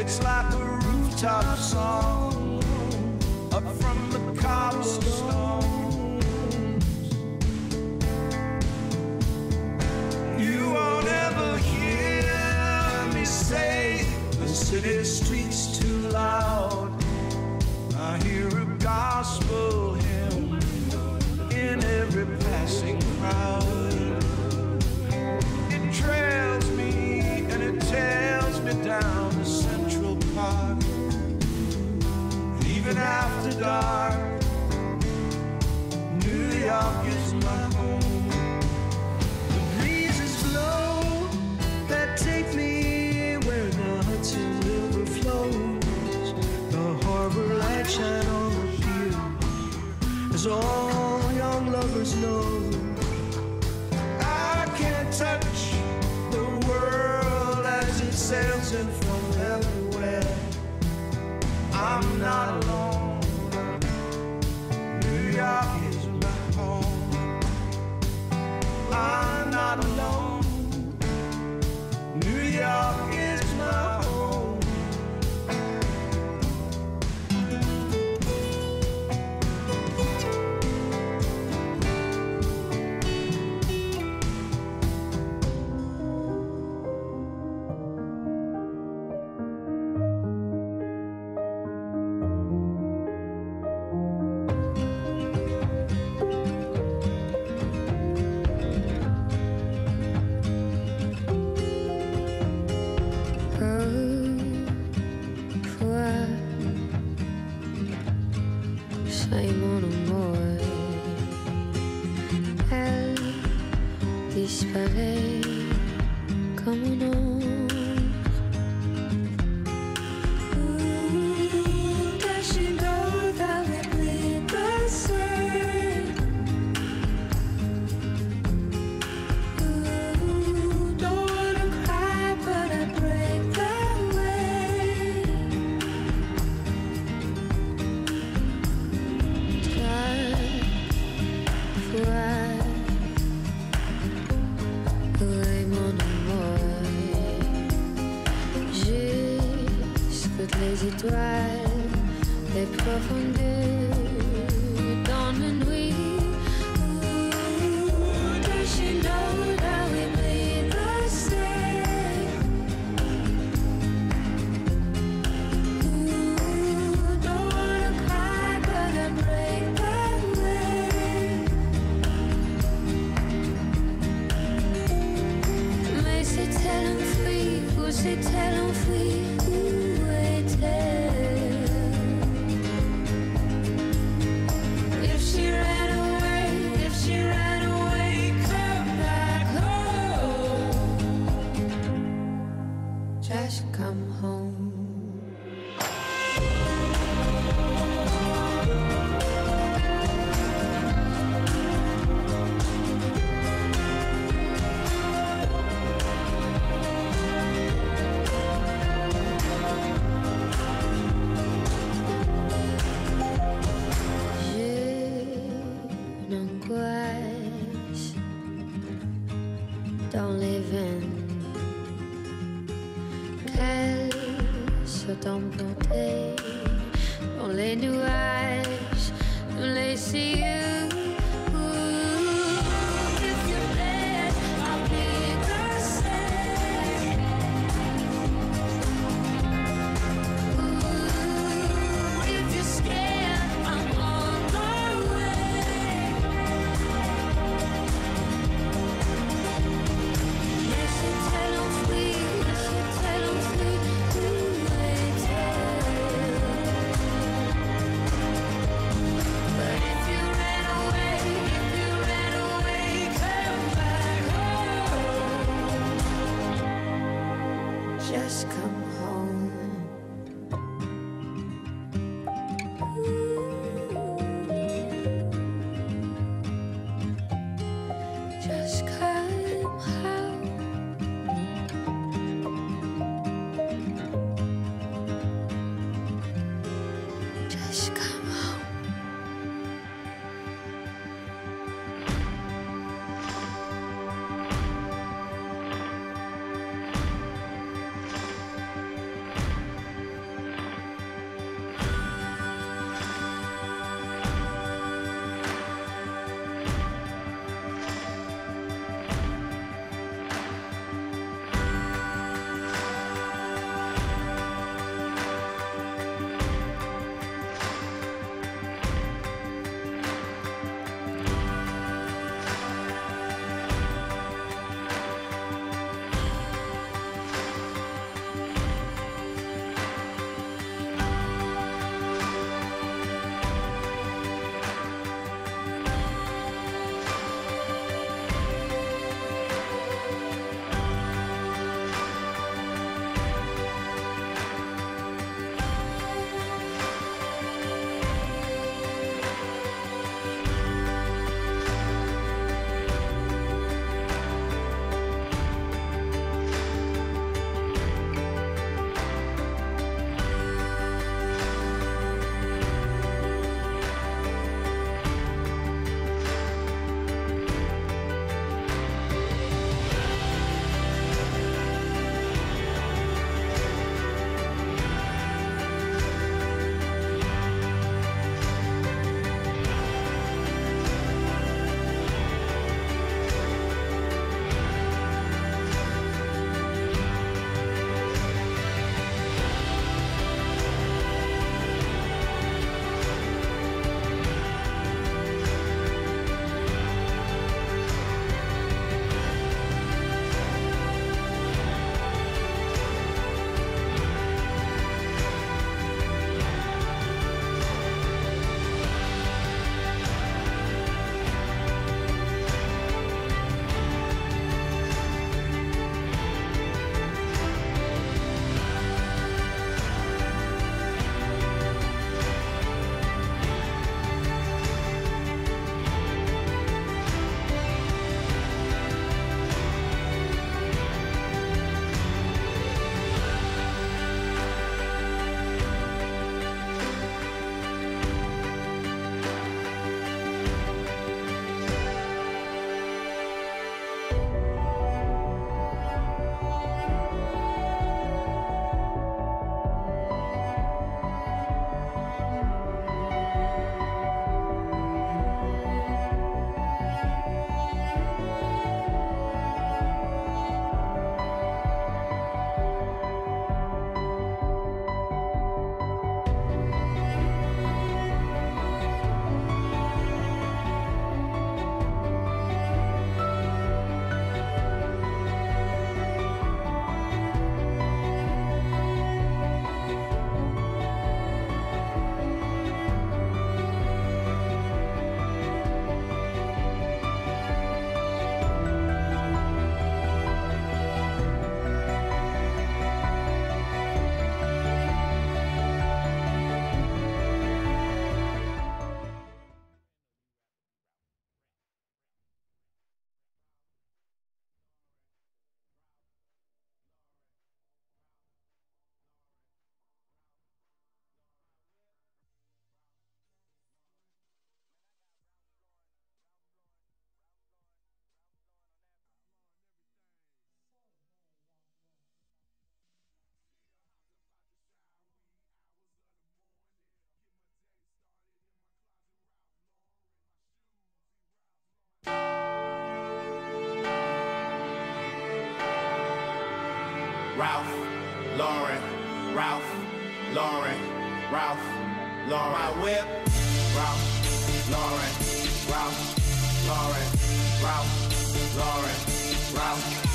It's like a rooftop song up from the cobblestones. You won't ever hear me say the city streets too loud. I hear a gospel hymn in every passing crowd. after dark. New York is my home. The breezes blow that take me where the Hudson River flows. The harbor lights shine on the pier, as all young lovers know. I can't touch the world as it sails in from everywhere. I'm not alone. étoiles, des profondeurs dans le nuit. Ralph, Lauren, Ralph, Lauren, Ralph, Lauren. My whip, Ralph, Lauren, Ralph, Lauren, Ralph, Lauren, Ralph, Lauren.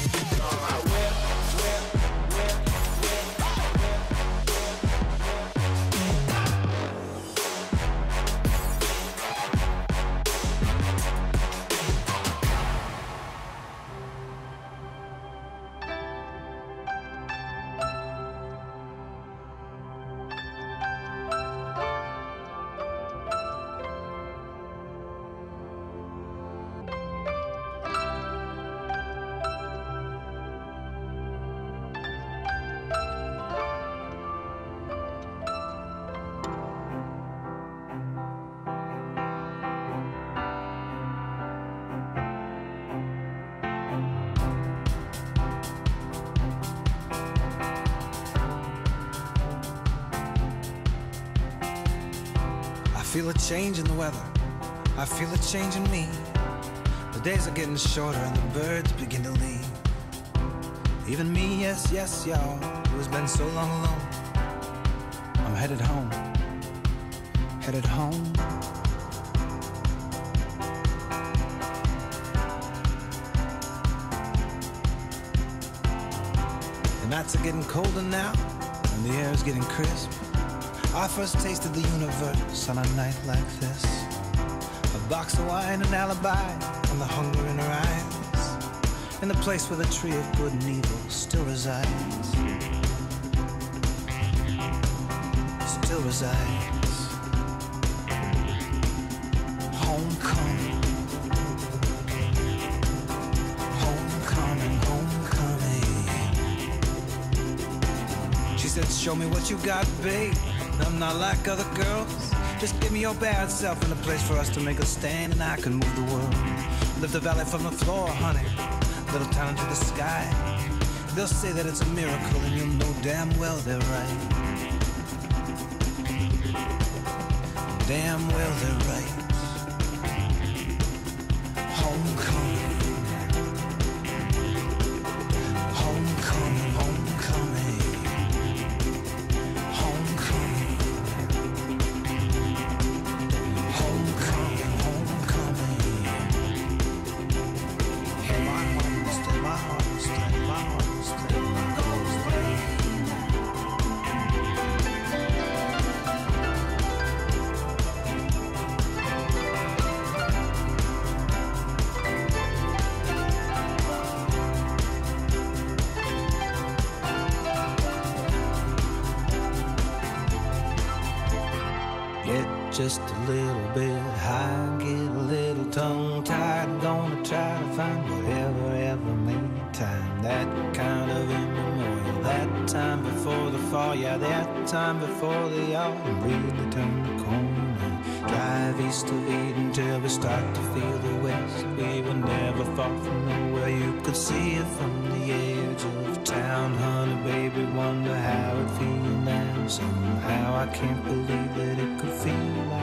Feel a change in the weather. I feel a change in me. The days are getting shorter and the birds begin to leave. Even me, yes, yes, y'all, who has been so long alone. I'm headed home. Headed home. The nights are getting colder now, and the air is getting crisp. I first tasted the universe on a night like this. A box of wine, an alibi, and the hunger in her eyes. In the place where the tree of good and evil still resides. Still resides. Homecoming. Homecoming, homecoming. She said, Show me what you got, babe. I'm not like other girls. Just give me your bad self and a place for us to make a stand, and I can move the world. Lift the valley from the floor, honey. Little town to the sky. They'll say that it's a miracle, and you'll know damn well they're right. Damn well they're right. Homecoming. walk from nowhere, you could see it from the edge of town. Honey, baby, wonder how it feels now. Somehow I can't believe that it could feel